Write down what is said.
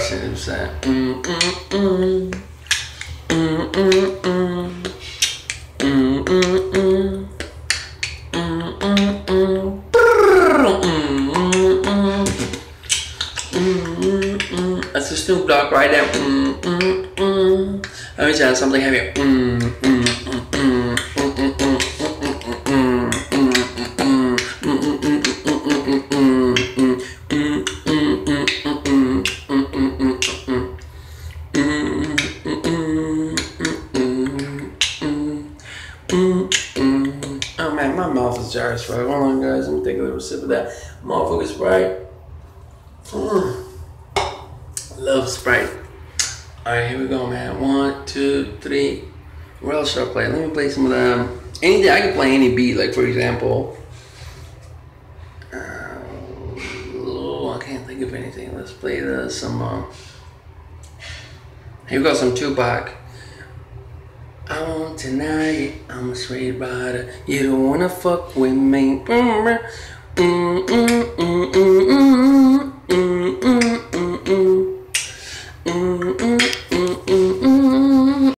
saying? Mm, mm. Mm, mm, mm. That's a Snoop Dogg right there. Mm, mm, mm. Let me tell you something heavy. Mm. Mm, Oh man, my mouth is dry as. Hold on, guys. Let me take a little sip of that motherfucker Sprite. Mm. Love Sprite. Alright, here we go, man. One, two, three. What else should I play? Let me play some of them. Anything I can play any beat, like for example. Uh, oh, I can't think of anything. Let's play the some. Uh, here we go, some Tupac. I want tonight. I'm a straight rider. You don't wanna fuck with me. Mm, mm, mm, mm, mm, mm.